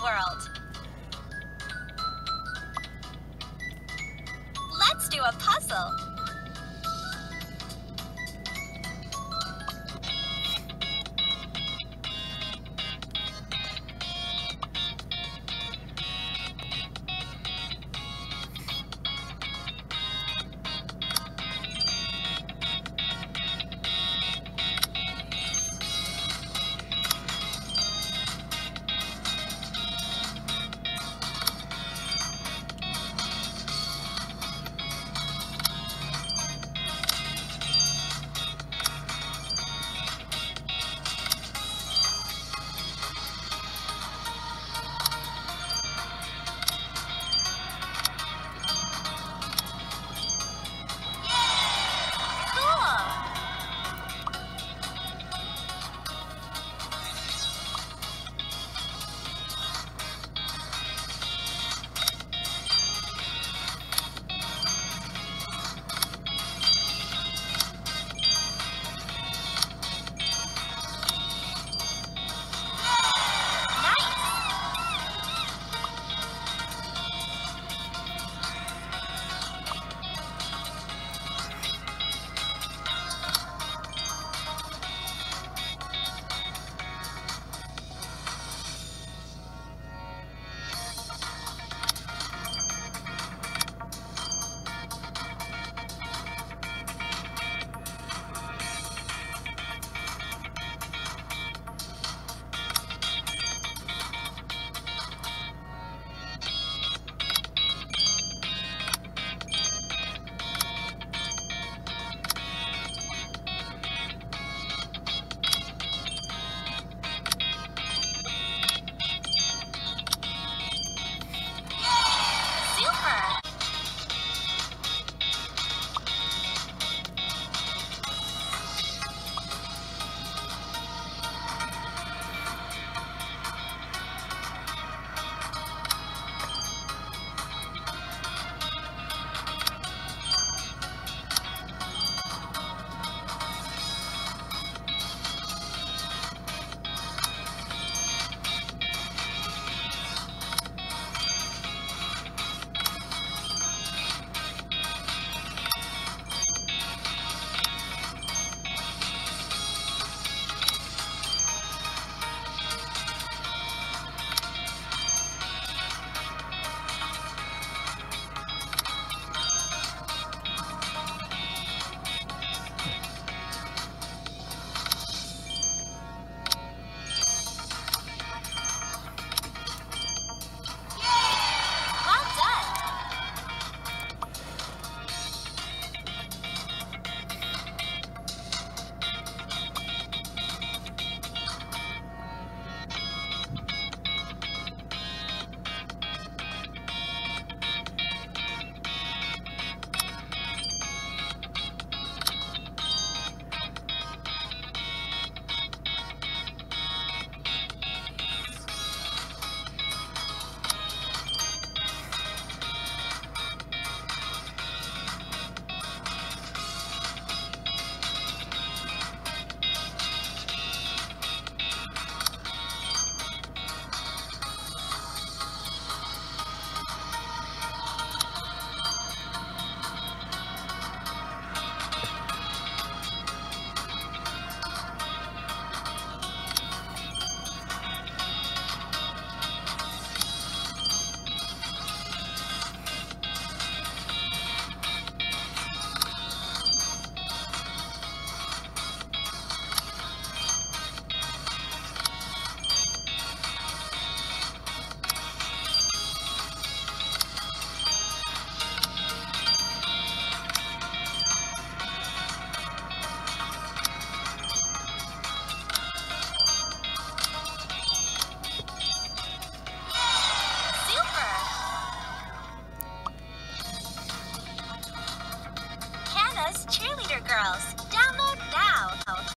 world. Let's do a puzzle.